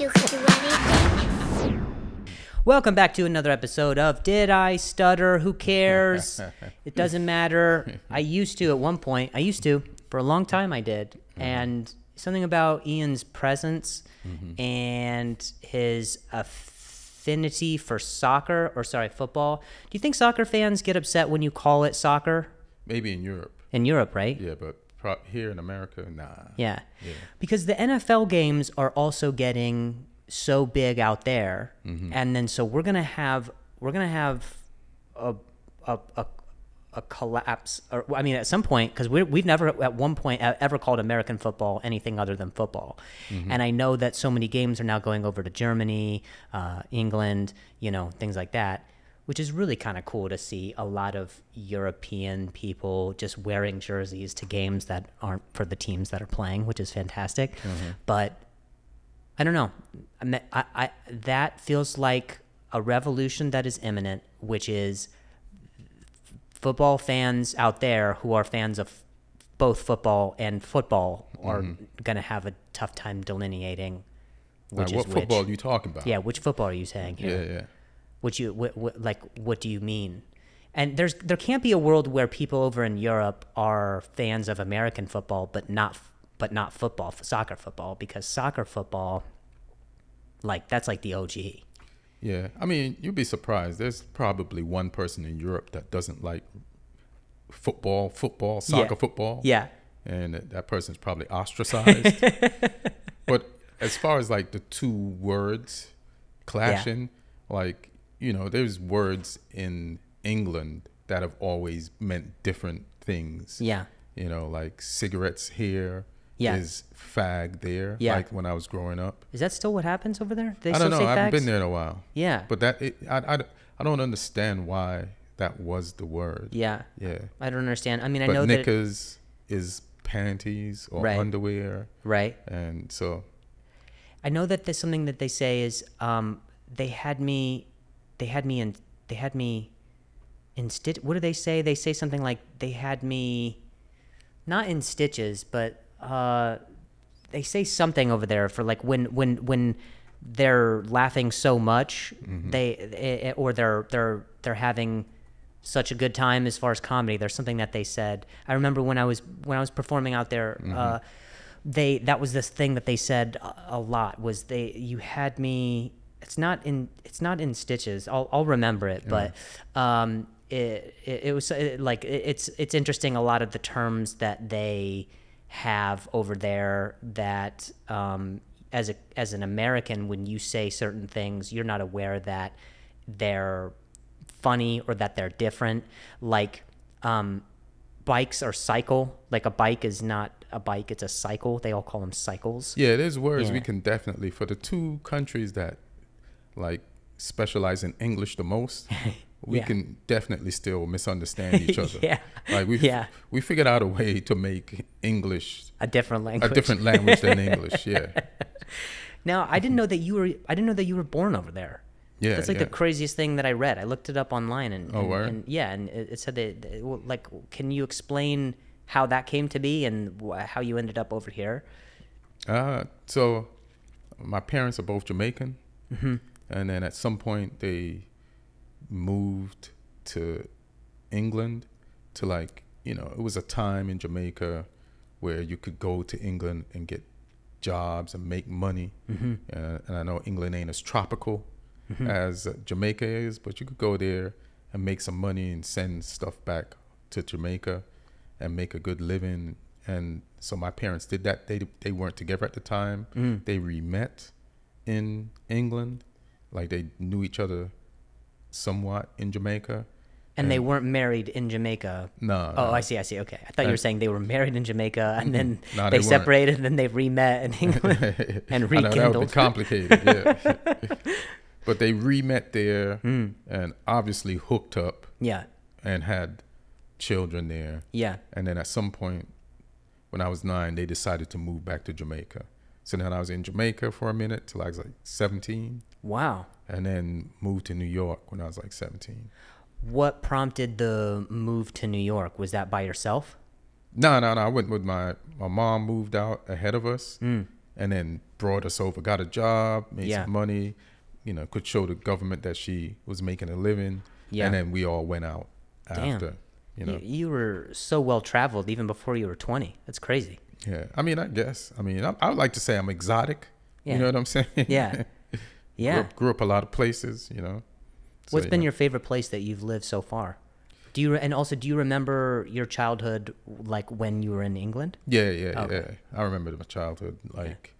you do anything. Welcome back to another episode of Did I Stutter? Who cares? it doesn't matter. I used to at one point. I used to for a long time. I did, mm-hmm. and something about Ian's presence mm-hmm. and his affinity for soccer, or sorry, football. Do you think soccer fans get upset when you call it soccer Maybe in Europe, in Europe? Right? yeah, but pro- here in America, nah. Yeah. Yeah. Because the NFL games are also getting so big out there. And then so we're going to have we're going to have a a a a collapse or I mean at some point cuz we we've never at one point ever called American football anything other than football. And I know that so many games are now going over to Germany, uh, England, you know, things like that. Which is really kind of cool to see a lot of European people just wearing jerseys to games that aren't for the teams that are playing, which is fantastic. Mm-hmm. But I don't know. I, I, that feels like a revolution that is imminent, which is football fans out there who are fans of both football and football are mm-hmm. going to have a tough time delineating which Like, what is football which. you talking about? Yeah, which football are you saying here? yeah, yeah. What you what, what, like? What do you mean? And there's there can't be a world where people over in Europe are fans of American football, but not but not football, soccer football, because soccer football, like that's like the OG. Yeah, I mean, you'd be surprised. There's probably one person in Europe that doesn't like football, football, soccer, football. Yeah, and that- that person's probably ostracized. but as far as like the two words clashing, like you know, there's words in England that have always meant different things. yeah, You know, like cigarettes here Yeah. is fag there. Yeah. Like when I was growing up. is that still what happens over there? They I don't know. I haven't been there in a while. Yeah, But that it, I, I, I don't understand why that was the word. yeah, Yeah. I don't understand. I mean, I but know that knickers is panties or Right. underwear. right. And so I know that there's something that they say is um, they had me, they had me in, they had me in stitch. What do they say? They say something like they had me, not in stitches, but uh, they say something over there for like when when when they're laughing so much, they eh, eh, or they're they're they're having such a good time as far as comedy. There's something that they said. I remember when I was when I was performing out there. Uh, they that was this thing that they said a lot was they you had me. It's not in it's not in stitches. I'll I'll remember it, but um, it, it it was uh like it, it's it's interesting. A lot of the terms that they have over there that um, as a as an American, when you say certain things, you're not aware that they're funny or that they're different. Like um, bikes are cycle. Like a bike is not a bike; it's a cycle. They all call them cycles. Yeah, there's words Yeah. we can definitely for the two countries that like specialize in English the most. We Yeah. can definitely still misunderstand each other. Yeah. like we Yeah. we figured out a way to make English A different language. a different language than English. Yeah, Now, I didn't know that you were. I didn't know that you were born over there. yeah. That's like yeah. the craziest thing that I read. I looked it up online and, Oh, and, and yeah, and it, it said that like, can you explain how that came to be and wh- how you ended up over here? Uh, so my parents are both Jamaican, Mm-hmm. And then at some point they moved to England to like you know it was a time in Jamaica where you could go to England and get jobs and make money, Mm-hmm. uh, and I know England ain't as tropical as uh, Jamaica is, but you could go there and make some money and send stuff back to Jamaica and make a good living. And so my parents did that. They they weren't together at the time. Mm. They re-met in England, like they knew each other somewhat in Jamaica. And they weren't married in Jamaica. No, Oh, no. I see. I see. Okay, I thought you were saying they were married in Jamaica and then No, they, they separated and then they re-met in England and I know, that would be rekindled. complicated. Yeah, but they re-met there Hmm. and obviously hooked up yeah, and had children there. yeah. And then at some point, when I was nine, they decided to move back to Jamaica. So then I was in Jamaica for a minute till I was like 17, Wow. and then moved to New York when I was like 17. What prompted the move to New York? Was that by yourself? No, no, no. I went with my my mom. Moved out ahead of us, Mm. and then brought us over, got a job, made Yeah. some money, you know, could show the government that she was making a living. Yeah. And then we all went out Damn. after, you know. You, you were so well traveled even before you were 20. That's crazy. Yeah. I mean, I guess. I mean, I, I would like to say I'm exotic. Yeah. You know what I'm saying? Yeah. grew, Yeah. up, grew up a lot of places, you know. So, What's been know. your favorite place that you've lived so far? Do you and also do you remember your childhood like when you were in England? Yeah, yeah, yeah. I remember my childhood. Like,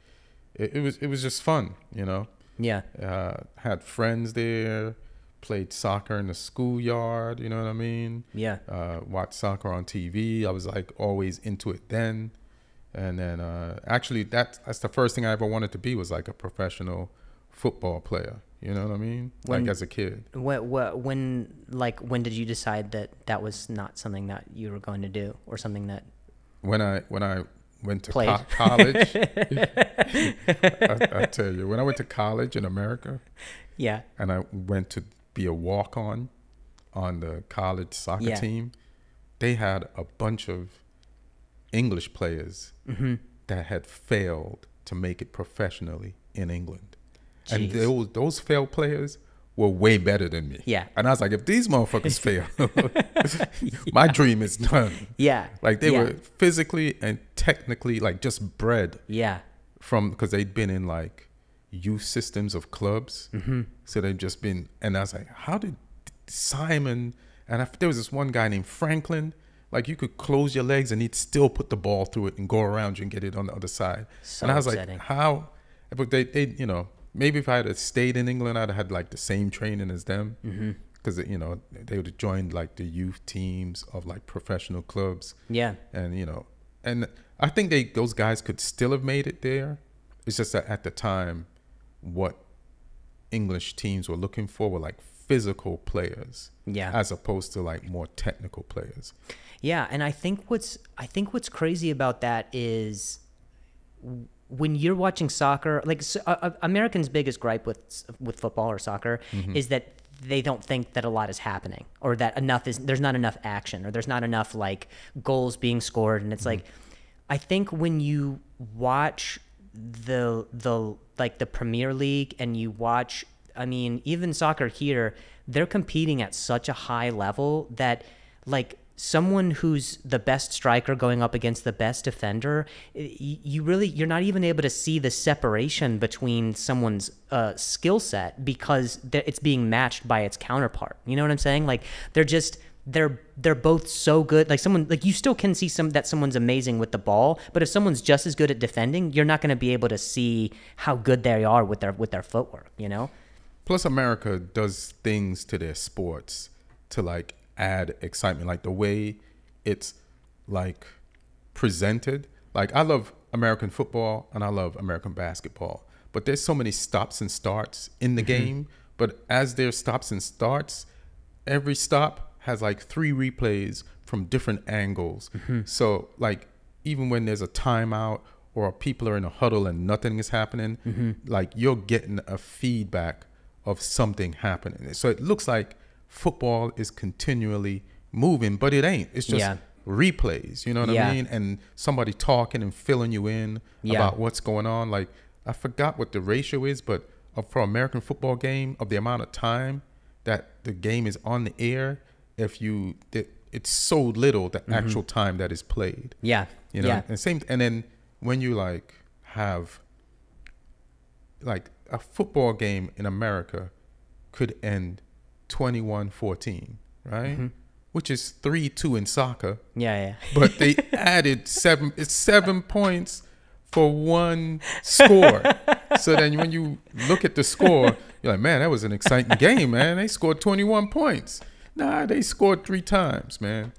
it, it was it was just fun, you know. Yeah. Uh, had friends there, played soccer in the schoolyard. You know what I mean? Yeah. Uh, watched soccer on TV. I was like always into it then, and then uh, actually that that's the first thing I ever wanted to be was like a professional football player. You know what I mean? When- like as a kid. When, when like when did you decide that that was not something that you were going to do or something that when I when I went to co- college, I, I tell you, when I went to college in America, Yeah. and I went to be a walk on on the college soccer Yeah. team, they had a bunch of English players Mm-hmm. that had failed to make it professionally in England. And Jeez. those those failed players were way better than me. Yeah. And I was like, if these motherfuckers fail, my dream is done. Yeah. Like they yeah. were physically and technically like just bred Yeah. from because they'd been in like youth systems of clubs. Mm-hmm. So they've just been, and I was like, how did Simon and I, there was this one guy named Franklin. Like you could close your legs and he'd still put the ball through it and go around you and get it on the other side. So and I was upsetting. like, how? But they, they, you know, maybe if I had stayed in England, I'd have had like the same training as them. Mm-hmm. Because you know they would have joined like the youth teams of like professional clubs Yeah. and you know and i think they those guys could still have made it there it's just that at the time what english teams were looking for were like physical players Yeah. as opposed to like more technical players Yeah, and I think what's I think what's crazy about that is when you're watching soccer, like s uh, uh, Americans' biggest gripe with with football or soccer is that they don't think that a lot is happening or that enough is there's not enough action or there's not enough like goals being scored. And it's like I think when you watch the the like the Premier League and you watch I mean even soccer here they're competing at such a high level that like someone who's the best striker going up against the best defender, you really you're not even able to see the separation between someone's uh, skill set because it's being matched by its counterpart. You know what i'm saying? Like they're just they're they're both so good. Like someone like you still can see some that someone's amazing with the ball but if someone's just as good at defending you're not going to be able to see how good they are with their with their footwork you know? Plus america does things to their sports to like add excitement. Like the way it's like presented. Like i love american football and i love american basketball but there's so many stops and starts in the mm-hmm. game. But as there's stops and starts every stop has like three replays from different angles. Mm-hmm. So like even when there's a timeout or people are in a huddle and nothing is happening mm-hmm. like you're getting a feedback of something happening. So it looks like football is continually moving but it ain't. It's just Yeah. replays you know what Yeah. i mean? And somebody talking and filling you in Yeah. about what's going on. Like i forgot what the ratio is but for american football game of the amount of time that the game is on the air if you it, it's so little the mm-hmm. actual time that is played. Yeah. You know? And same and then when you like have like a football game in america could end 21-14 right Mm-hmm. which is 3-2 in soccer yeah yeah but they added seven it's seven points for one score so then when you look at the score you're like man that was an exciting game man they scored 21 points nah they scored three times man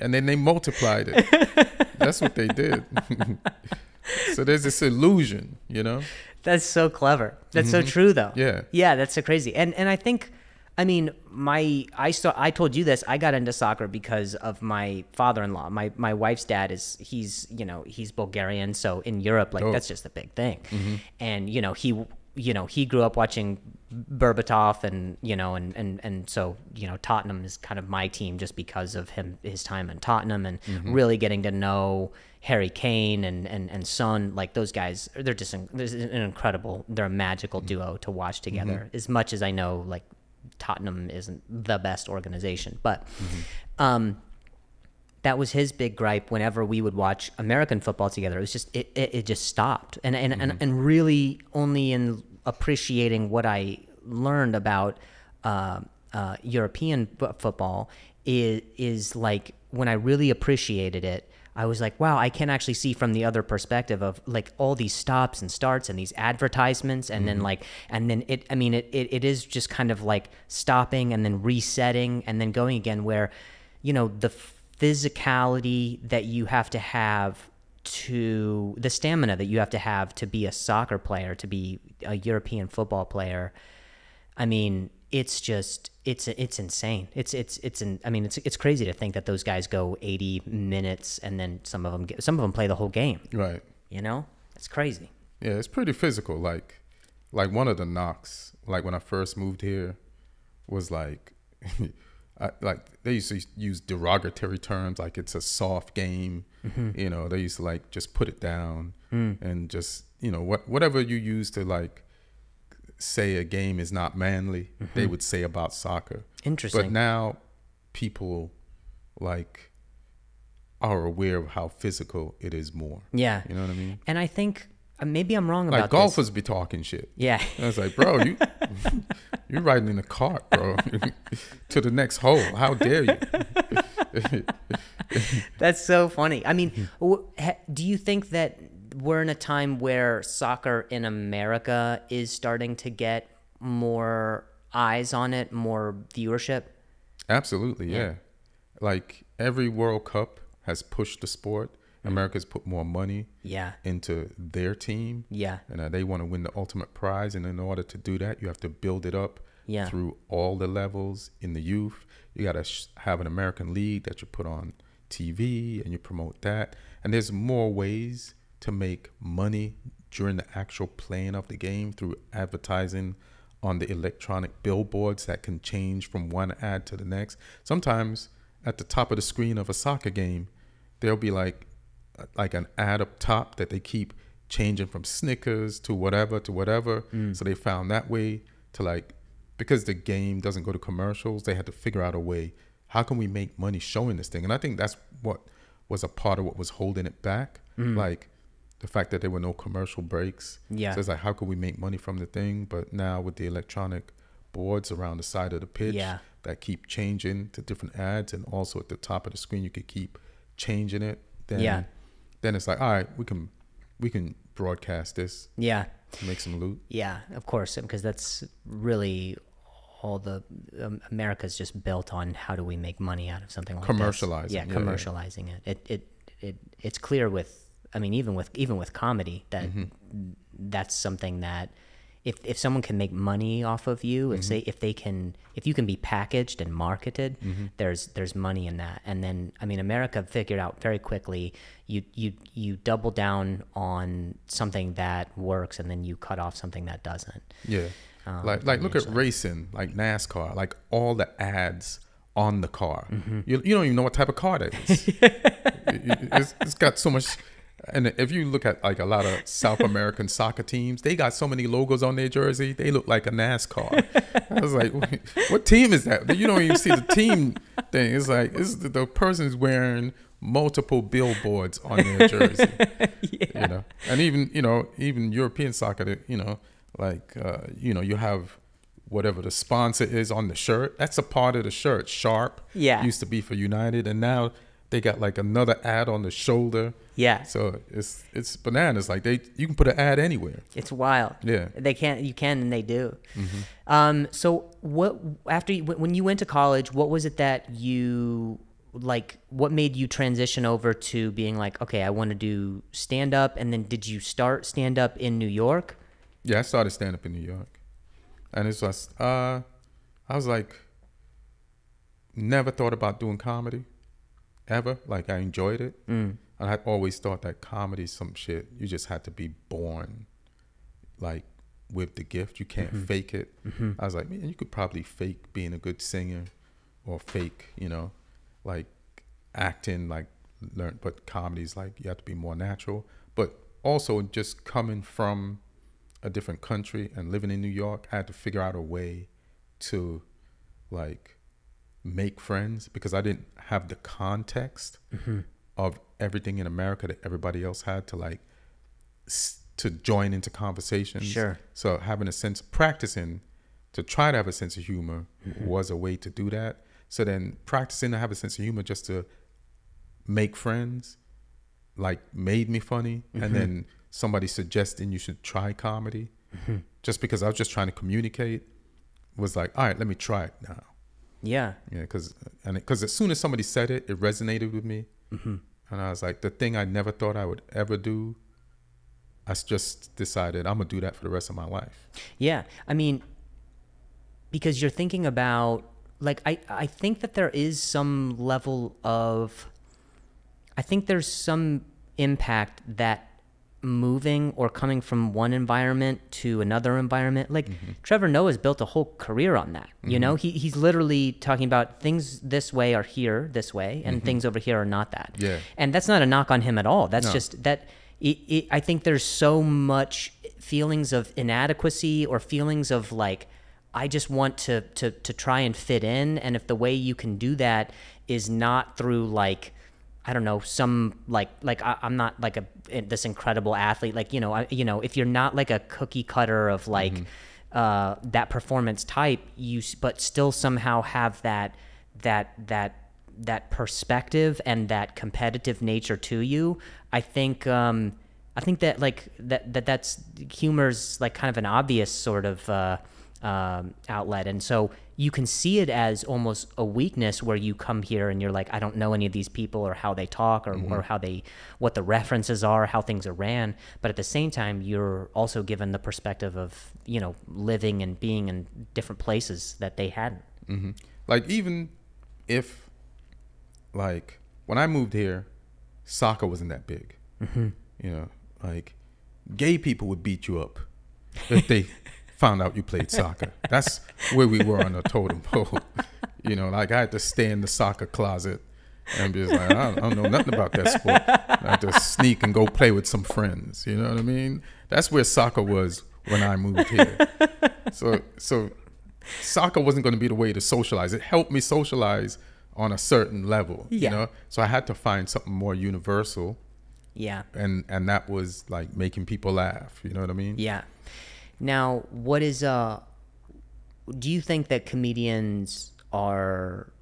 and then they multiplied it that's what they did so there's this illusion you know That's so clever. That's so true though. Mm-hmm. Yeah. Yeah, that's so crazy. And and I think I mean, my I saw I told you this. I got into soccer because of my father-in-law. My my wife's dad is he's, you know, he's Bulgarian, so in Europe like Oh. that's just a big thing. Mm-hmm. And you know, he you know he grew up watching Berbatov and you know and and and so you know Tottenham is kind of my team just because of him his time in Tottenham and mm-hmm. really getting to know Harry Kane and and and Son like those guys they're just this is an incredible they're a magical mm-hmm. duo to watch together as much as I know like Tottenham isn't the best organization but um that was his big gripe whenever we would watch American football together. It was just it, it, it just stopped. And and, and and really only in appreciating what I learned about uh, uh, European football is is like when I really appreciated it. I was like, wow, I can actually see from the other perspective of like all these stops and starts and these advertisements and then mm-hmm. like and then it I mean it, it it is just kind of like stopping and then resetting and then going again where you know the physicality that you have to have to the stamina that you have to have to be a soccer player to be a European football player. I mean it's just it's it's insane it's it's it's in, I mean it's it's crazy to think that those guys go 80 minutes and then some of them get, some of them play the whole game Right. you know it's crazy Yeah, it's pretty physical. Like, like one of the knocks, like when I first moved here, was like, I, like they used to use derogatory terms, like it's a soft game. Mm-hmm. You know, they used to like just put it down mm. and just you know what whatever you use to like say a game is not manly, they would say about soccer. interesting But now people like are aware of how physical it is more. yeah You know what I mean? and I think uh, maybe I'm wrong Like about this golfers be talking shit. yeah I was like, bro, you you're riding in a cart, bro, to the next hole. How dare you? That's so funny. I mean, do you think that we're in a time where soccer in America is starting to get more eyes on it, more viewership? Absolutely, yeah. Like every World Cup has pushed the sport. America's put more money Yeah. into their team, Yeah. and uh, they want to win the ultimate prize. And in order to do that, you have to build it up Yeah. through all the levels in the youth. You got to sh- have an American league that you put on TV and you promote that. And there's more ways to make money during the actual playing of the game through advertising on the electronic billboards that can change from one ad to the next. Sometimes at the top of the screen of a soccer game, there'll be like like an ad up top that they keep changing from Snickers to whatever to whatever. Mm. So they found that way to like because the game doesn't go to commercials, they had to figure out a way. How can we make money showing this thing? And I think that's what was a part of what was holding it back. Mm. Like the fact that there were no commercial breaks. Yeah. So it's like how could we make money from the thing? But now with the electronic boards around the side of the pitch Yeah. that keep changing to different ads and also at the top of the screen you could keep changing it. Then Yeah. then it's like, all right, we can we can broadcast this, Yeah. make some loot. Yeah, of course, because that's really all the um, America's just built on how do we make money out of something like. Commercializing, Yeah, yeah, yeah. commercializing it. It it it it's clear with I mean even with even with comedy that Mm-hmm. that's something that if if someone can make money off of you, if Mm-hmm. they if they can if you can be packaged and marketed, Mm-hmm. there's there's money in that. And then I mean America figured out very quickly you you you double down on something that works and then you cut off something that doesn't. Yeah. Um, like like look at racing, like NASCAR, like all the ads on the car. You, you don't even know what type of car that is. It- it's got so much and if you look at like a lot of South American soccer teams, they got so many logos on their jersey. They look like a NASCAR. I was like, what team is that? You don't even see the team thing. It's like it's the, the person's wearing multiple billboards on their jersey. You know, and even you know even European soccer, you know, like uh, you know you have whatever the sponsor is on the shirt. That's a part of the shirt. Sharp. Yeah. Used to be for United, and now they got like another ad on the shoulder. Yeah. So it's it's bananas. Like they you can put an ad anywhere. It's wild. Yeah. They can't. You can, and they do. Um. So what? After you, when you went to college, what was it that you like? What made you transition over to being like, okay, I want to do stand up, and then did you start stand up in New York? Yeah, I started stand up in New York, and it's just uh, I was like, never thought about doing comedy, ever. Like I enjoyed it. Mm. I always thought that comedy, some shit, you just had to be born, like with the gift. You can't Mm-hmm. fake it. I was like, man, you could probably fake being a good singer, or fake, you know, like acting, like learn. But comedy's like you have to be more natural. But also just coming from a different country and living in New York, I had to figure out a way to like make friends because I didn't have the context Mm-hmm. of everything in America that everybody else had to like to join into conversations. Sure. So having a sense practicing to try to have a sense of humor Mm-hmm. was a way to do that. So then practicing to have a sense of humor just to make friends like made me funny Mm-hmm. and then somebody suggesting you should try comedy Mm-hmm. just because I was just trying to communicate was like, all right, let me try it now. Yeah. Yeah, because and because as soon as somebody said it, it resonated with me, Mm-hmm. and I was like, the thing I never thought I would ever do. I just decided I'm gonna do that for the rest of my life. Yeah, I mean, because you're thinking about like I I think that there is some level of I think there's some impact that moving or coming from one environment to another environment like mm-hmm. Trevor Noah's built a whole career on that you know? Mm-hmm. He he's literally talking about things this way are here this way and mm-hmm. things over here are not that. Yeah. and that's not a knock on him at all. That's No. just that it, it, i think there's so much feelings of inadequacy or feelings of like i just want to to to try and fit in and if the way you can do that is not through like I don't know some like like I, I'm not like a this incredible athlete. Like you know I, you know if you're not like a cookie cutter of like uh, that performance type you but still somehow have that that that that perspective and that competitive nature to you I think um, I think that like that that that's humor's like kind of an obvious sort of uh, um, outlet, and so you can see it as almost a weakness where you come here and you're like, I don't know any of these people or how they talk or, or how they what the references are, how things are ran, but at the same time, you're also given the perspective of you know living and being in different places that they hadn't. hmm Like even if, like when I moved here, soccer wasn't that big. Mm-hmm. You know, like gay people would beat you up if they found out you played soccer. That's where we were on the totem pole. You know, like I had to stay in the soccer closet and be like, I don't, I don't know nothing about that sport. I had to sneak and go play with some friends. You know what I mean? That's where soccer was when I moved here. So, so soccer wasn't going to be the way to socialize. It helped me socialize on a certain level. Yeah. You know, so I had to find something more universal, Yeah. and and that was like making people laugh. You know what I mean? Yeah. Now, what is uh do you think that comedians are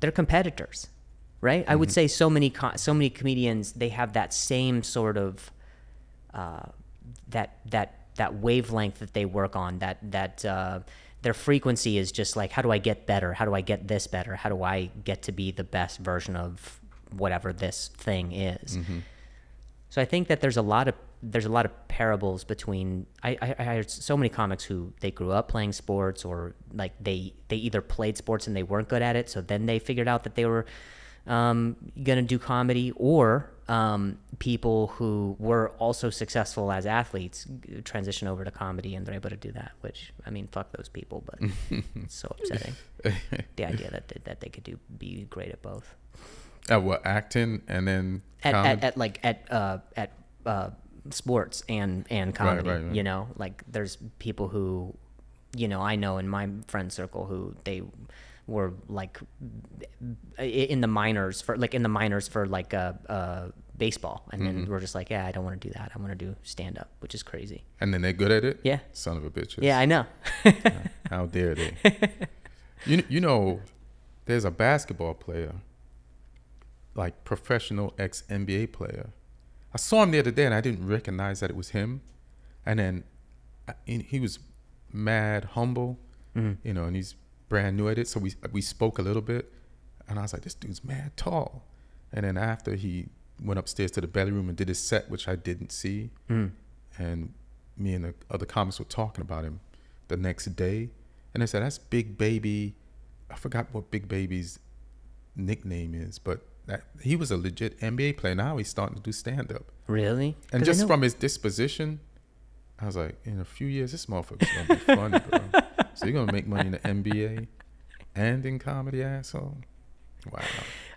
they're competitors, right? I would say so many co- so many comedians they have that same sort of uh that that that wavelength that they work on that that uh their frequency is just like how do I get better? How do I get this better? How do I get to be the best version of whatever this thing is? So I think that there's a lot of there's a lot of parables between I, I, I heard so many comics who they grew up playing sports or like they they either played sports and they weren't good at it so then they figured out that they were um, gonna do comedy or um, people who were also successful as athletes transition over to comedy and they're able to do that which I mean fuck those people but it's so upsetting. The idea that they, that they could do be great at both. At what acting and then at, at, at like at uh at uh sports and and comedy right, right. you know like there's people who you know i know in my friend circle who they were like in the minors for like in the minors for like uh uh baseball and then Mm-hmm. we're just like yeah i don't want to do that i want to do stand up which is crazy and then they're good at it. Yeah. Son of a bitch yeah i know How dare they? you you know, there's a basketball player, like professional ex NBA player. I saw him the other day and I didn't recognize that it was him. And then uh, I- he was mad humble, mm-hmm. you know, and he's brand new at it. So we we spoke a little bit, and I was like, this dude's mad tall. And then after he went upstairs to the belly room and did his set, which I didn't see, mm. and me and the other comics were talking about him the next day, and I said that's Big Baby. I forgot what Big Baby's nickname is, but that he was a legit NBA player. Now he's starting to do stand up, really And just from his disposition, I was like, in a few years, this motherfucker's gonna be funny, bro. so you're gonna make money in the NBA and in comedy, asshole. Wow.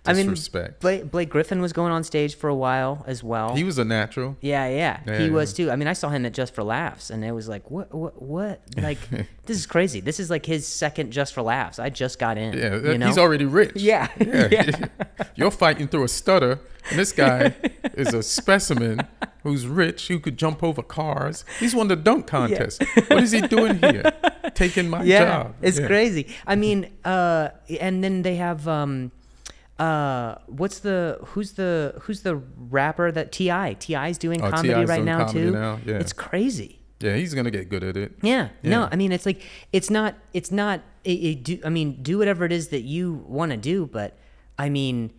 I mean, Disrespect. Blake, Blake Griffin was going on stage for a while as well. he was a natural. yeah, yeah, Yeah, he yeah. was too. I mean, I saw him at Just for Laughs, and it was like, what, what, what? Like, this is crazy. This is like his second Just for Laughs. I just got in. Yeah, you know? he's already rich. Yeah, Yeah. yeah. You're fighting through a stutter, and this guy is a specimen who's rich, who could jump over cars. He's won the dunk contest. What is he doing here? Taking my yeah, job. it's crazy. I mean, uh, and then they have um, uh, what's the who's the who's the rapper that T.I. T.I.'s doing Oh, comedy right doing now comedy too. now, yeah. It's crazy. Yeah, he's gonna get good at it. Yeah. No, I mean, it's like it's not it's not it, it do. I mean, do whatever it is that you want to do, but I mean.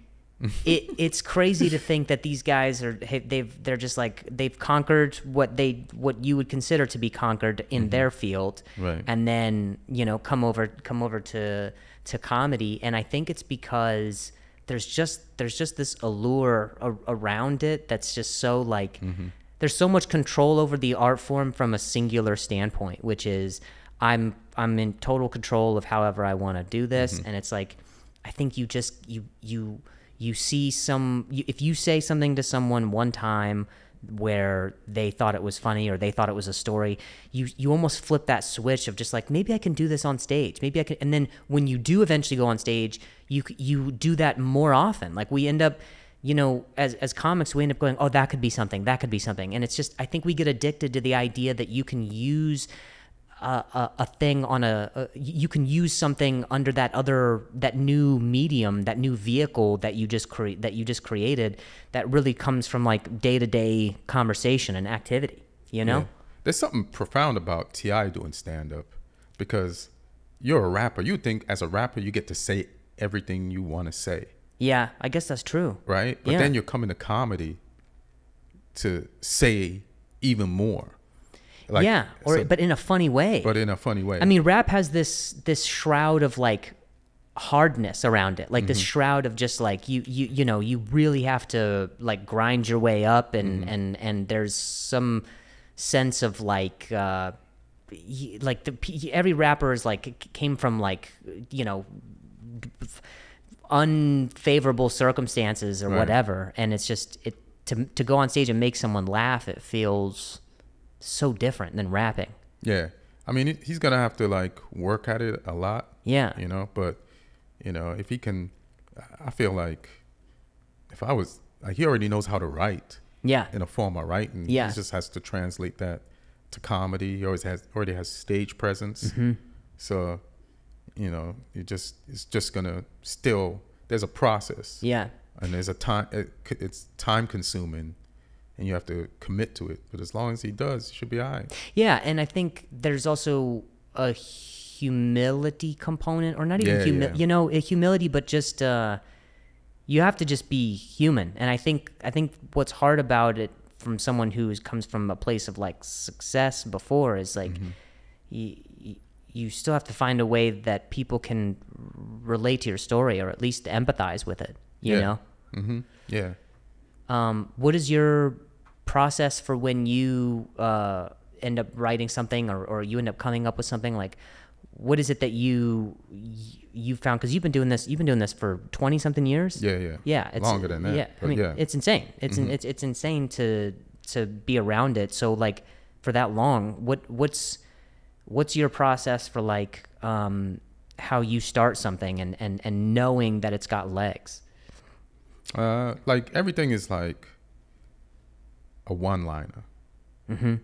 it it's crazy to think that these guys are they've they're just like they've conquered what they what you would consider to be conquered in their field Right. and then you know come over come over to to comedy and i think it's because there's just there's just this allure a- around it that's just so like mm-hmm. there's so much control over the art form from a singular standpoint which is i'm i'm in total control of however i want to do this. Mm-hmm. And it's like i think you just you you you see some you, if you say something to someone one time where they thought it was funny or they thought it was a story you you almost flip that switch of just like maybe I can do this on stage. Maybe I can and then when you do eventually go on stage you you do that more often. Like we end up you know as as comics we end up going oh that could be something. That could be something. And it's just I think we get addicted to the idea that you can use a, a, a thing on a, a you can use something under that other that new medium that new vehicle that you just create that you just created that really comes from like day-to-day conversation and activity you know Yeah. There's something profound about T.I. doing stand up because you're a rapper. You think as a rapper you get to say everything you want to say, yeah, i guess that's true right? But Yeah. then you're coming to comedy to say even more. Like, yeah or so- but in a funny way but in a funny way. I mean, rap has this this shroud of like hardness around it, like this Mm-hmm. shroud of just like you you you know you really have to like grind your way up, and Mm-hmm. and and there's some sense of like. uh like the p- every rapper is like came from like you know unfavorable circumstances or Right. whatever and it's just it to to go on stage and make someone laugh it feels so different than rapping Yeah. I mean, he's going to have to like work at it a lot, yeah you know, but you know, if he can I feel like if I was like he already knows how to write yeah in a form of writing. Yeah. He just has to translate that to comedy. He always has already has stage presence. Mm-hmm. So, you know, it just it's just going to still there's a process. yeah And there's a time it, it's time consuming and you have to commit to it. But as long as he does, he should be all right. Yeah, and I think there's also a humility component, or not even Yeah, humi- yeah. you know, a humility, but just uh, you have to just be human. And I think I think what's hard about it from someone who is, comes from a place of like success before is like Mm-hmm. you, you still have to find a way that people can relate to your story or at least empathize with it. You Yeah. know. hmm Yeah. Um, what is your process for when you uh, end up writing something or, or you end up coming up with something like what is it that you you found because you've been doing this you've been doing this for 20 something years Yeah, yeah. yeah it's Longer than that, yeah i mean yeah. Mm-hmm. it's insane it's in, it's it's insane to to be around it so like for that long what what's what's your process for like um how you start something and and and knowing that it's got legs Uh, like everything is like a one liner. mm-hmm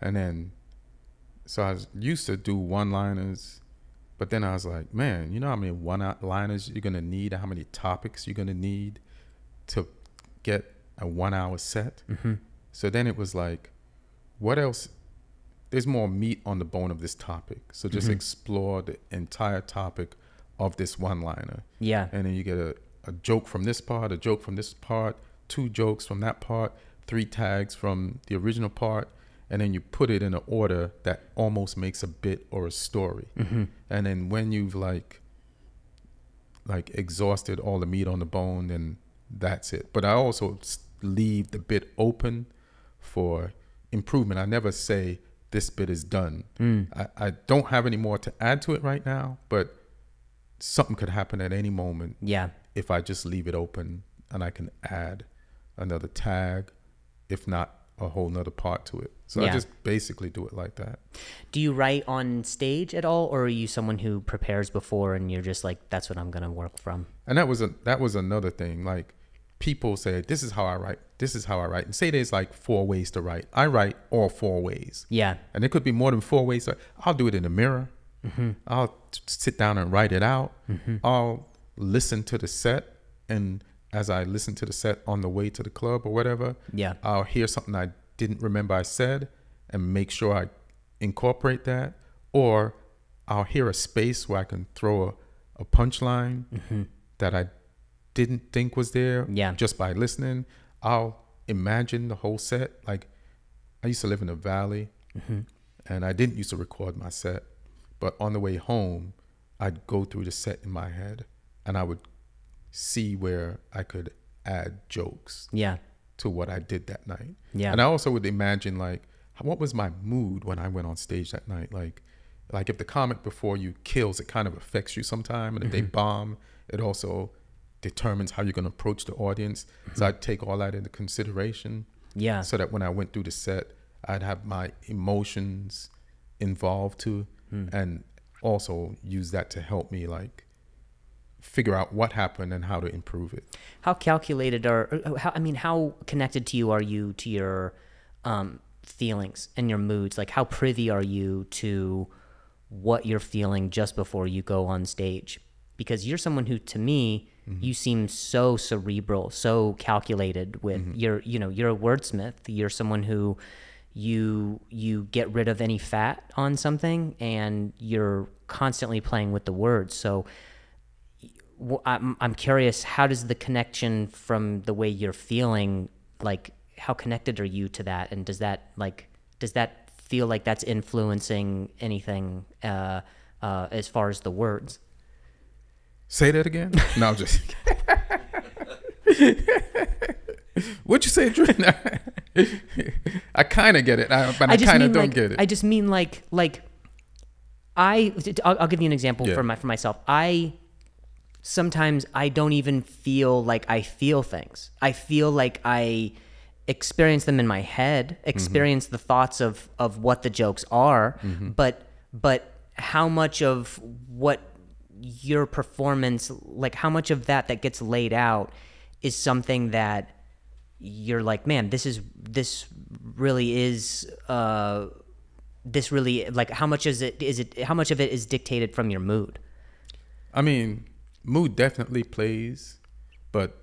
And then, so I was used to do one liners, but then I was like, man, you know how many one liners you're going to need, how many topics you're going to need to get a one hour set? mm-hmm So then it was like, what else? There's more meat on the bone of this topic. So just Mhm. explore the entire topic of this one liner. yeah And then you get a, a joke from this part, a joke from this part, two jokes from that part, three tags from the original part. And then you put it in an order that almost makes a bit or a story. mm-hmm And then when you've like like exhausted all the meat on the bone, then that's it. But I also leave the bit open for improvement. I never say this bit is done. I, I don't have any more to add to it right now, but something could happen at any moment Yeah. If I just leave it open and I can add another tag, if not a whole nother part to it. So I Yeah. just basically do it like that. Do you write on stage at all, or are you someone who prepares before and you're just like, that's what I'm gonna work from? And that was a that was another thing. Like people say, This is how I write, this is how I write. And say there's like four ways to write. I write all four ways. Yeah. And there could be more than four ways. I'll do it in the mirror. Mm-hmm. I'll sit down and write it out. Mm-hmm. I'll listen to the set. And as I listen to the set on the way to the club or whatever, Yeah. I'll hear something I didn't remember I said and make sure I incorporate that. Or I'll hear a space where I can throw a, a punchline mm-hmm. that I didn't think was there Yeah. just by listening. I'll imagine the whole set. Like I used to live in a valley mm-hmm. and I didn't used to record my set, but on the way home, I'd go through the set in my head and I would see where I could add jokes Yeah. to what I did that night. Yeah. And I also would imagine like what was my mood when I went on stage that night? Like like if the comic before you kills, it kind of affects you sometime. And if they mm-hmm. bomb, it also determines how you're gonna approach the audience. So mm-hmm. I'd take all that into consideration Yeah. so that when I went through the set, I'd have my emotions involved too, hmm. and also use that to help me like figure out what happened and how to improve it. How calculated are uh, how I mean how connected to you are you to your um, feelings and your moods? Like how privy are you to what you're feeling just before you go on stage? Because you're someone who to me mm-hmm. you seem so cerebral, so calculated with mm-hmm. you're you know, you're a wordsmith. You're someone who you you get rid of any fat on something and you're constantly playing with the words. So I'm, I'm curious how does the connection from the way you're feeling like how connected are you to that and does that like does that feel like that's influencing anything uh, uh, as far as the words Say that again? No, I'm just. what you say, Drew? I kind of get it, I- but I, just kind of don't like, get it. I just mean like like I I'll, I'll give you an example Yeah. for my for myself. I sometimes I don't even feel like I feel things. I feel like I experience them in my head, experience the thoughts of of what the jokes are, but but how much of what your performance like how much of that that gets laid out is something that you're like man this is this really is uh this really like how much is it is it how much of it is dictated from your mood? I mean, mood definitely plays, but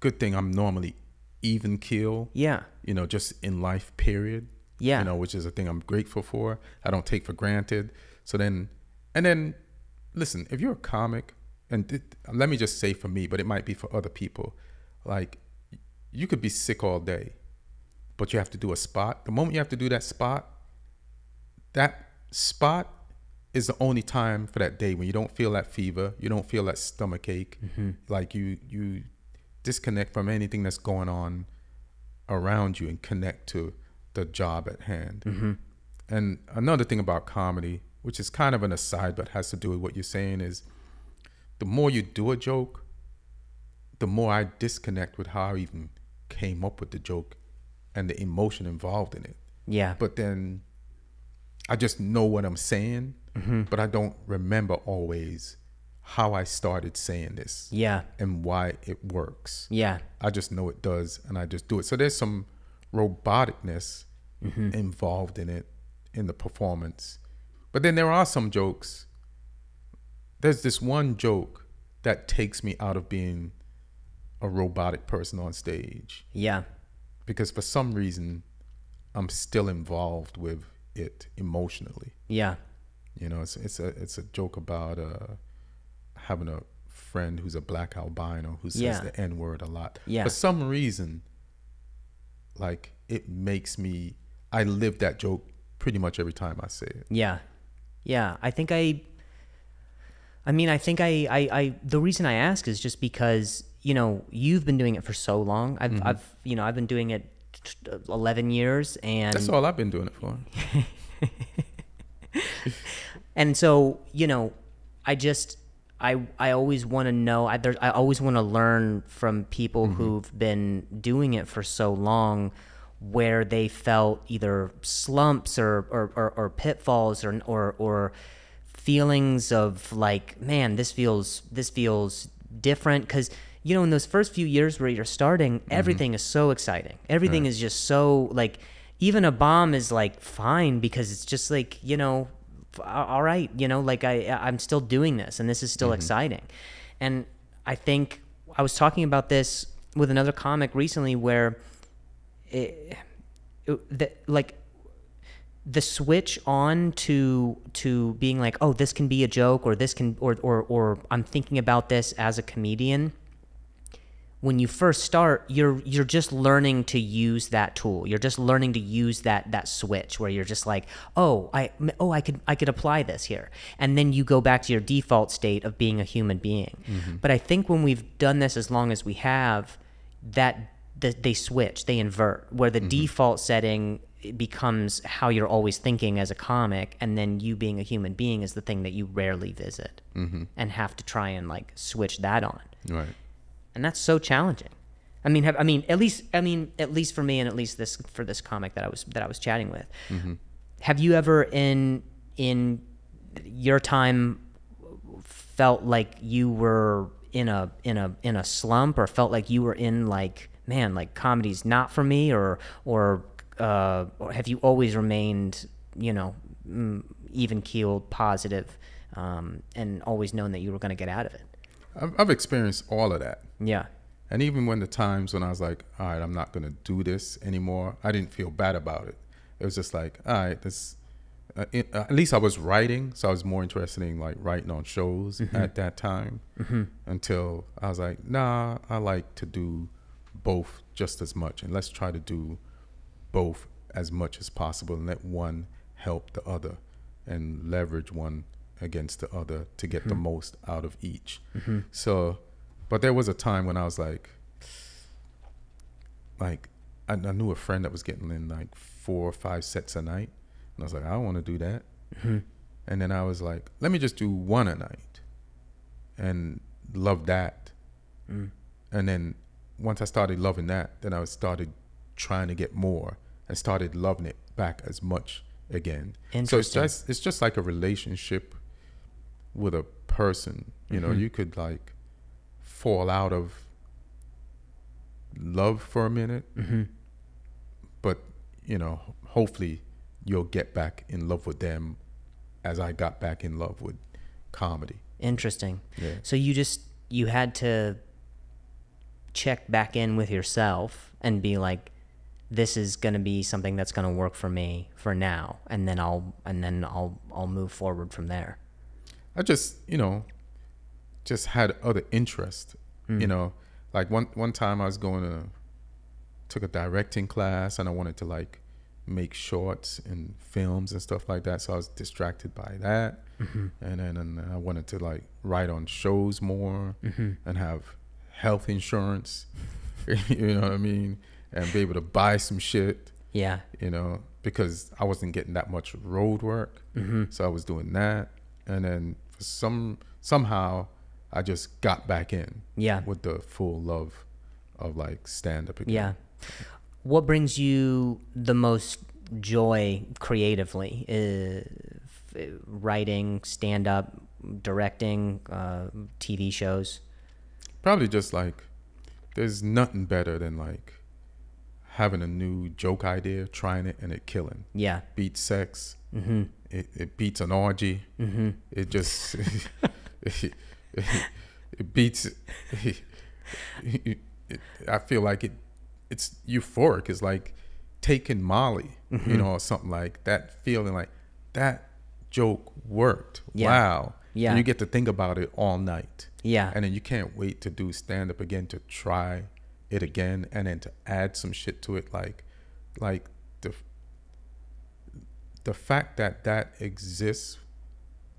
good thing I'm normally even keel. yeah You know, just in life, period. Yeah. You know, which is a thing I'm grateful for. I don't take for granted. So then, and then, listen, if you're a comic, and th- let me just say for me, but it might be for other people, like you could be sick all day, but you have to do a spot. The moment you have to do that spot, that spot is the only time for that day when you don't feel that fever, you don't feel that stomach ache, mm-hmm. like you you disconnect from anything that's going on around you and connect to the job at hand. Mm-hmm. And another thing about comedy, which is kind of an aside but has to do with what you're saying, is the more you do a joke, the more I disconnect with how I even came up with the joke and the emotion involved in it. yeah But then I just know what I'm saying, Mm-hmm. but I don't remember always how I started saying this yeah and why it works. yeah I just know it does, and I just do it. So there's some roboticness mm-hmm. involved in it in the performance, but then there are some jokes. There's this one joke that takes me out of being a robotic person on stage yeah because for some reason I'm still involved with it emotionally. yeah You know, it's it's a it's a joke about uh, having a friend who's a black albino who says Yeah. the N word a lot. Yeah. For some reason, like it makes me I live that joke pretty much every time I say it. Yeah. Yeah. I think I I mean I think I, I, I the reason I ask is just because, you know, you've been doing it for so long. I've I've you know, I've been doing it 11 years and That's all I've been doing it for. and so you know i just i i always want to know i there, i always want to learn from people mm-hmm. who've been doing it for so long where they felt either slumps or or, or, or pitfalls or, or or feelings of like man this feels this feels different. Because you know in those first few years where you're starting mm-hmm. everything is so exciting. Everything is just so like even a bomb is like fine because it's just like you know all right you know like i i'm still doing this and this is still mm-hmm. exciting. And i think i was talking about this with another comic recently where it, it, the, like the switch on to to being like oh this can be a joke or this can or or or I'm thinking about this as a comedian when you first start you're you're just learning to use that tool. You're just learning to use that that switch where you're just like oh i oh i could i could apply this here. And then you go back to your default state of being a human being. Mm-hmm. But i think when we've done this as long as we have that the, they switch they invert where the mm-hmm. default setting becomes how you're always thinking as a comic and then you being a human being is the thing that you rarely visit mm-hmm. and have to try and like switch that on. Right. And that's so challenging. I mean, have, I mean, at least, I mean, at least for me, and at least this for this comic that I was that I was chatting with. Have you ever in in your time felt like you were in a in a in a slump, or felt like you were in like, man, like comedy's not for me, or or uh, or have you always remained, you know, mm, even keeled, positive, um, and always known that you were going to get out of it? I've, I've experienced all of that. Yeah. And even when the times when I was like, all right, I'm not going to do this anymore, I didn't feel bad about it. It was just like, all right, this, uh, it, uh, at least I was writing. So I was more interested in like writing on shows at that time until I was like, nah, I like to do both just as much. And let's try to do both as much as possible and let one help the other and leverage one against the other to get the mm-hmm. most out of each. Mm-hmm. So, but there was a time when I was like, like I, I knew a friend that was getting in like four or five sets a night, and I was like, I don't want to do that. Mm-hmm. And then I was like, let me just do one a night, and love that. Mm. And then once I started loving that, then I started trying to get more and started loving it back as much again. So it's just it's just like a relationship with a person. You know, mm-hmm. you could like fall out of love for a minute, mm-hmm. but you know, hopefully you'll get back in love with them as I got back in love with comedy. Interesting. Yeah. So you just you had to check back in with yourself and be like this is going to be something that's going to work for me for now and then I'll and then I'll I'll move forward from there. I just, you know, just had other interest. You mm. know, like one one time I was going to took a directing class and I wanted to like make shorts and films and stuff like that. So I was distracted by that. Mm-hmm. And then and I wanted to like write on shows more mm-hmm. and have health insurance. you know what I mean? And be able to buy some shit Yeah. you know, because I wasn't getting that much road work. Mm-hmm. So I was doing that. And then some somehow I just got back in Yeah. with the full love of like stand up again. Yeah. What brings you the most joy creatively? Uh, writing, stand up, directing, uh, TV shows. Probably just like there's nothing better than like having a new joke idea, trying it and it killing. Yeah. Beats sex. Mm-hmm. It, it beats an orgy. Mm-hmm. It just it, beats. it, I feel like it. It's euphoric. It's like taking Molly, Mm-hmm. you know, or something like that. Feeling like that joke worked. Yeah. Wow. Yeah. And you get to think about it all night. Yeah. And then you can't wait to do stand up again to try it again and then to add some shit to it like like the fact that that exists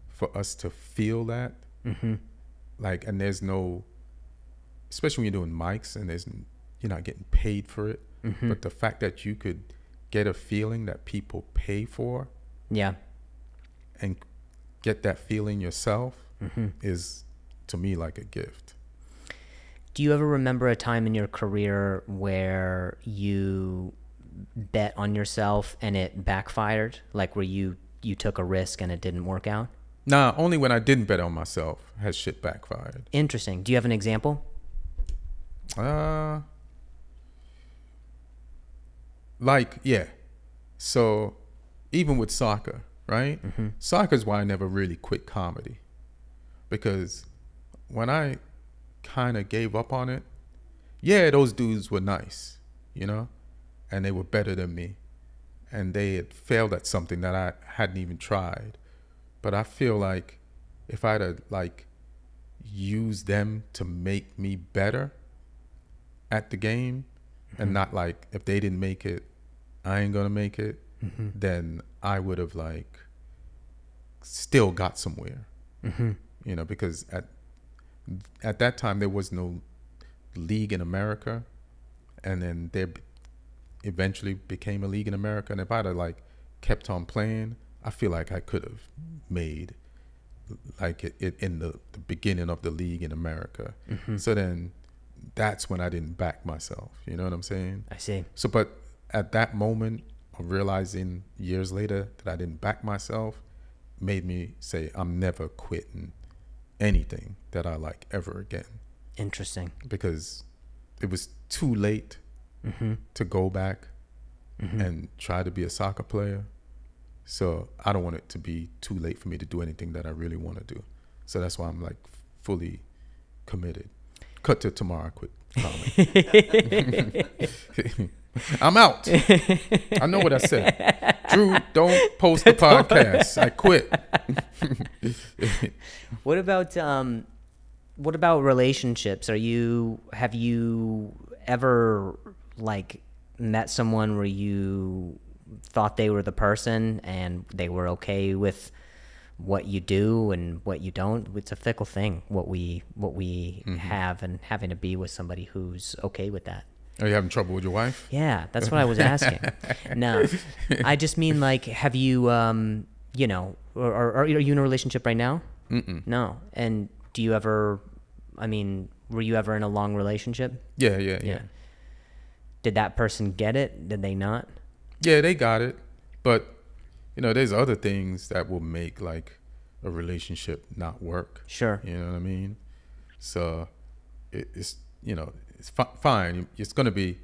for us to feel that like and there's no especially when you're doing mics and there's you're not getting paid for it but the fact that you could get a feeling that people pay for Yeah. and get that feeling yourself Mm-hmm. is to me like a gift. Do you ever remember a time in your career where you bet on yourself and it backfired? Like where you you took a risk and it didn't work out? Nah, only when I didn't bet on myself has shit backfired. Interesting. Do you have an example? Uh, like yeah. So even with soccer, right? Soccer is why I never really quit comedy, because when I kind of gave up on it, yeah, those dudes were nice, you know, and they were better than me, and they had failed at something that I hadn't even tried. But I feel like if I'd have like used them to make me better at the game, and mm-hmm. not like if they didn't make it, I ain't gonna make it, mm-hmm. then I would have like still got somewhere. Mm-hmm. You know, because at at that time there was no league in America, and then there eventually became a league in America. And if I'd have like kept on playing, I feel like I could have made like it, it in the, the beginning of the league in America. Mm-hmm. So then that's when I didn't back myself. You know what I'm saying? I see. So, but at that moment of realizing years later that I didn't back myself, made me say I'm never quitting anything that I like ever again Interesting. because it was too late to go back and try to be a soccer player. So I don't want it to be too late for me to do anything that I really want to do. So that's why I'm like fully committed. Cut to tomorrow, I quit. I'm out. I know what I said. Drew, don't post the podcast. I quit. What about um what about relationships? Are you have you ever like met someone where you thought they were the person and they were okay with what you do and what you don't? It's a fickle thing what we what we have and having to be with somebody who's okay with that. Are you having trouble with your wife? Yeah, that's what I was asking. no, I just mean like, have you, um, you know, or, or, or are you in a relationship right now? Mm-mm. No. And do you ever? I mean, were you ever in a long relationship? Yeah, yeah, yeah. Did that person get it? Did they not? Yeah, they got it. But, you know, there's other things that will make like a relationship not work. Sure. You know what I mean? So it, it's, you know, it's fi- fine. It's going to be,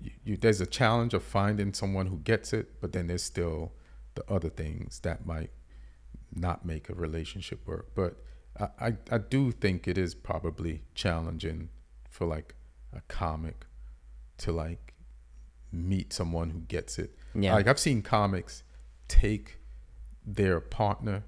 you, you, there's a challenge of finding someone who gets it, but then there's still the other things that might not make a relationship work. But I, I, I do think it is probably challenging for like a comic to like meet someone who gets it. Yeah. Like I've seen comics take their partner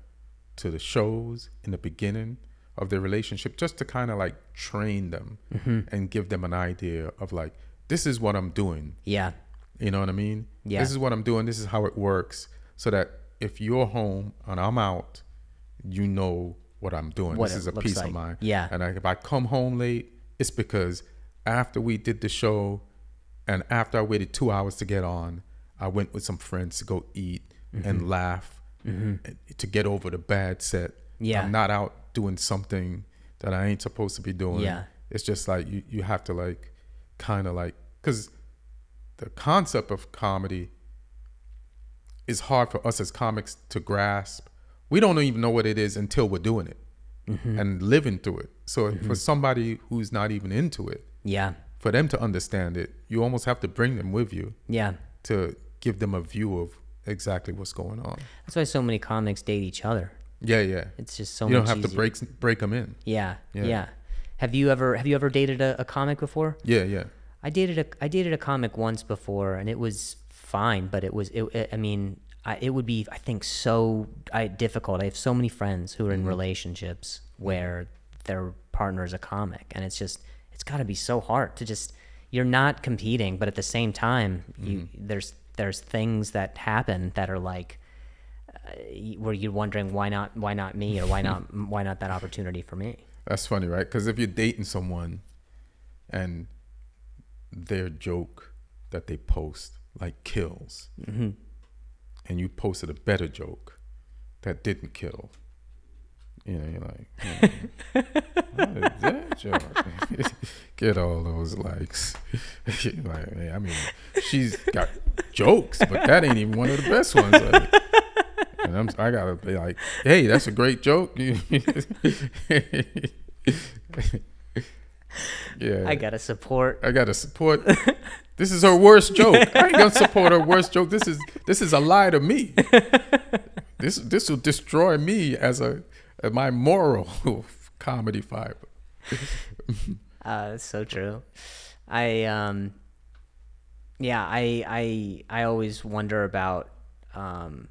to the shows in the beginning of their relationship just to kind of like train them Mm-hmm. and give them an idea of like this is what I'm doing. Yeah. You know what I mean? Yeah. This is what I'm doing. This is how it works. So that if you're home and I'm out, you know what I'm doing. What this is a peace like. of mind. Yeah. And I, if I come home late, it's because after we did the show and after I waited two hours to get on, I went with some friends to go eat Mm-hmm. and laugh and- to get over the bad set. Yeah. I'm not out doing something that I ain't supposed to be doing. Yeah. It's just like you, you have to like kind of like, because the concept of comedy is hard for us as comics to grasp. We don't even know what it is until we're doing it Mm-hmm. and living through it. So for somebody who's not even into it, Yeah. For them to understand it, you almost have to bring them with you Yeah. to give them a view of exactly what's going on. That's why so many comics date each other. Yeah, yeah. It's just so you don't have to break break them in. Yeah, Yeah. yeah. Have you ever have you ever dated a, a comic before? Yeah, yeah. I dated a I dated a comic once before, and it was fine, but it was it, it- I mean, I, it would be I think so I, difficult. I have so many friends who are in mm-hmm. relationships where their partner is a comic, and it's just it's got to be so hard to just you're not competing, but at the same time, you there's there's things that happen that are like uh, where you're wondering why not why not me or why not why not that opportunity for me. That's funny, right? Because if you're dating someone and their joke that they post like kills, Mm-hmm. and you posted a better joke that didn't kill. You know, you're like, hmm, what is that joke? Get all those likes. like, hey, I mean, she's got jokes, but that ain't even one of the best ones. Like, and I'm, I gotta be like, hey, that's a great joke. yeah, I gotta support. I gotta support. This is her worst joke. I ain't gonna support her worst joke. This is this is a lie to me. This this will destroy me as a my moral comedy fiber. Uh, so true. I um, yeah, I I I always wonder about um,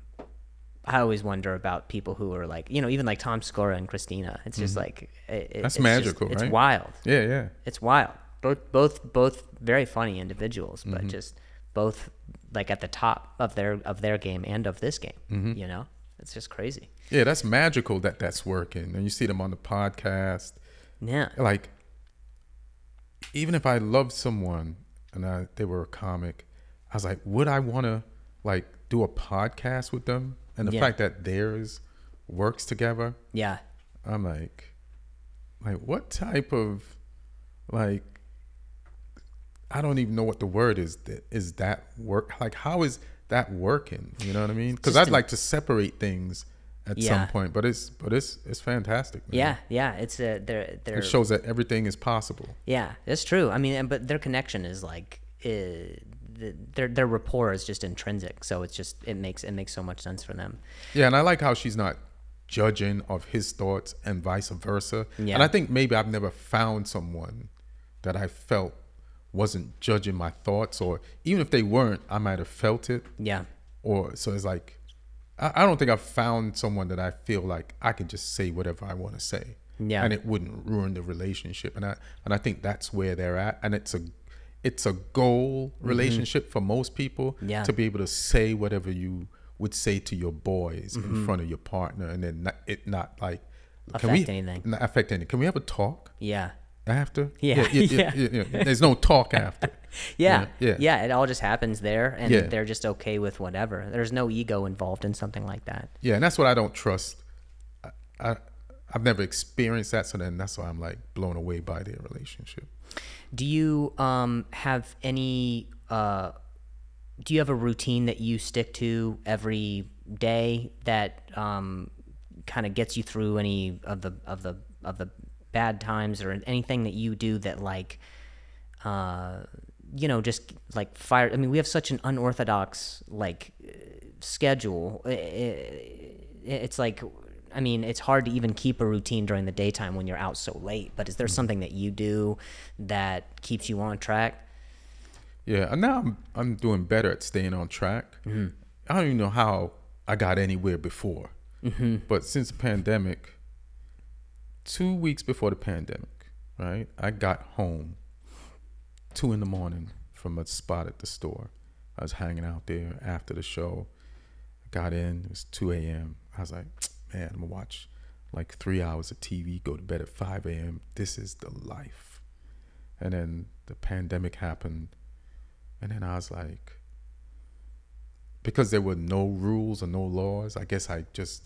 I always wonder about people who are like you know even like Tom Segura and Christina. It's just like it, it- Mm-hmm. That's it's just- magical, It's right? wild. Yeah, yeah. It's wild. Both both both very funny individuals, but Mm-hmm. just both like at the top of their of their game and of this game. Mm-hmm. You know, it's just crazy. Yeah, that's magical that that's working. And you see them on the podcast. Yeah. Like, even if I loved someone and I, they were a comic, I was like, would I want to like do a podcast with them? And the Yeah. fact that theirs works together, Yeah. I'm like, like what type of like I don't even know what the word is. That is that work? Like how is that working? You know what I mean? Because I'd like to separate things at Yeah. some point, but it's but it's it's fantastic. man. Yeah, yeah, it's a they're they're it shows that everything is possible. Yeah, that's true. I mean, but their connection is like uh, the, their their rapport is just intrinsic. So it's just it makes it makes so much sense for them. Yeah, and I like how she's not judging of his thoughts and vice versa. Yeah. And I think maybe I've never found someone that I felt wasn't judging my thoughts, or even if they weren't, I might have felt it. Yeah, Or so it's like, I, I don't think I've found someone that I feel like I can just say whatever I want to say. Yeah. And it wouldn't ruin the relationship. And I and I think that's where they're at. And it's a it's a goal relationship for most people Mm-hmm. Yeah. to be able to say whatever you would say to your boys Mm-hmm. in front of your partner and then not, it not like Affect anything. Not affect anything. Can we have a talk yeah, after? Yeah, yeah. yeah. There's no talk after. yeah, Yeah, yeah, yeah. It all just happens there, and Yeah. they're just okay with whatever. There's no ego involved in something like that. Yeah, and that's what I don't trust. I, I I've never experienced that, so then that's why I'm like blown away by their relationship. Do you um have any uh do you have a routine that you stick to every day that um kind of gets you through any of the of the of the bad times or anything that you do that like uh you know just like fire I mean we have such an unorthodox like schedule it's like I mean, it's hard to even keep a routine during the daytime when you're out so late. But is there something that you do that keeps you on track? Yeah, and now I'm I'm doing better at staying on track. Mm-hmm. I don't even know how I got anywhere before, Mm-hmm. but since the pandemic, two weeks before the pandemic, right, I got home two in the morning from a spot at the store. I was hanging out there after the show. Got in, it was 2 a.m. I was like, man, I'm gonna watch like three hours of TV, go to bed at 5 a.m. This is the life. And then the pandemic happened. And then I was like, because there were no rules or no laws, I guess I just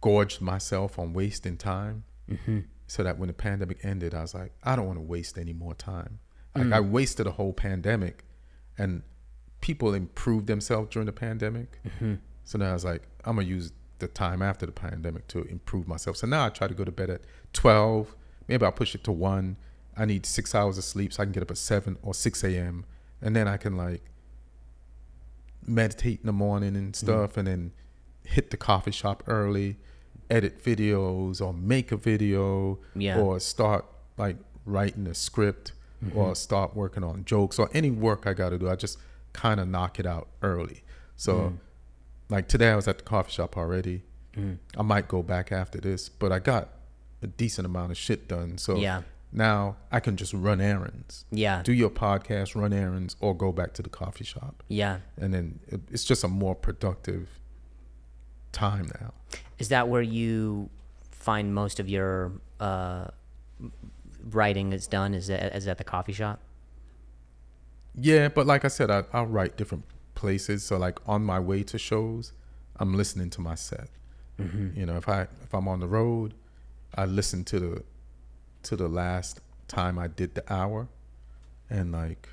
gorged myself on wasting time. Mm-hmm. So that when the pandemic ended, I was like, I don't want to waste any more time. Like I mm. wasted a whole pandemic, and people improved themselves during the pandemic. Mm-hmm. So now I was like, I'm gonna use the time after the pandemic to improve myself. So now I try to go to bed at 12. Maybe I'll push it to one. I need six hours of sleep so I can get up at seven or 6 a.m. And then I can like meditate in the morning and mm. stuff, and then hit the coffee shop early, edit videos or make a video, Yeah. or start like writing a script, mm-hmm. or start working on jokes or any work I got to do. I just kind of knock it out early. So, mm. like today, I was at the coffee shop already. Mm. I might go back after this, but I got a decent amount of shit done. So Yeah. now I can just run errands Yeah. do your podcast, run errands, or go back to the coffee shop. Yeah. And then it, it's just a more productive time now. Is that where you find most of your uh, writing is done? Is it is at the coffee shop? Yeah, but like I said, I, I'll write different places. So like on my way to shows, I'm listening to my set. Mm-hmm. You know, if I if I'm on the road, I listen to the to the last time I did the hour, and like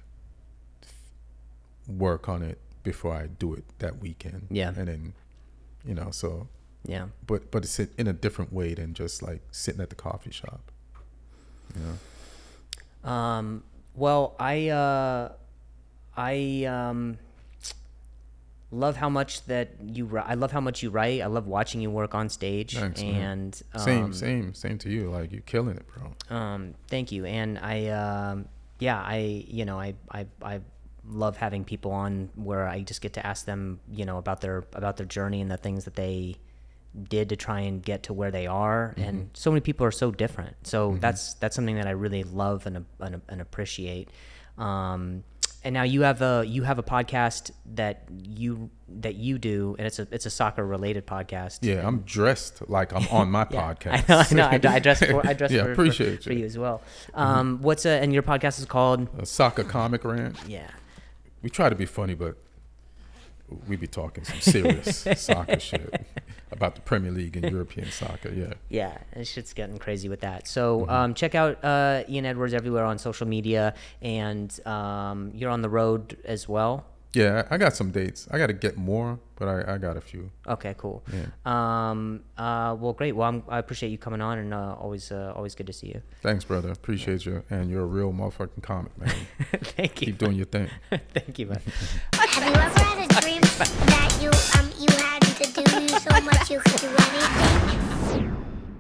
work on it before I do it that weekend. Yeah. and then you know so Yeah. but but it's in a different way than just like sitting at the coffee shop. Yeah. Um, well, I uh, I um, love how much that you. I love how much you write. I love watching you work on stage. Thanks, and um, Same, same, same to you. Like you're killing it, bro. Um, thank you. And I, um, yeah, I, you know, I, I, I love having people on where I just get to ask them, you know, about their about their journey and the things that they did to try and get to where they are. And so many people are so different. So that's that's something that I really love and and, and appreciate. Um, and now you have a you have a podcast that you that you do, and it's a it's a soccer related podcast. Yeah, I'm dressed like I'm on my Yeah, podcast. I know. I know. I, I dress for I dress Yeah, for, for- appreciate for, you. Mm-hmm. you as well. Um, what's a, and your podcast is called? A soccer comic rant. Yeah. We try to be funny, but we be talking some serious soccer shit about the Premier League and European soccer. Yeah. Yeah, and shit's getting crazy with that. So Mm-hmm. um, check out uh, Ian Edwards everywhere on social media, and um, you're on the road as well. Yeah, I got some dates. I got to get more, but I, I got a few. Okay, cool. Yeah. Um, uh, well, great. Well, I'm, I appreciate you coming on, and uh, always uh, always good to see you. Thanks, brother. Appreciate you. And you're a real motherfucking comic, man. Thank you. Keep doing your thing. Thank you, man. Dream that you um you had to do so much you could do anything?